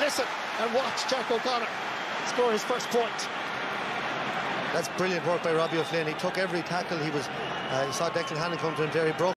Listen and watch Jack O'Connor score his first point. That's brilliant work by Robbie O'Flynn. He took every tackle. He was, uh, he saw Declan Hannon come to him there. He broke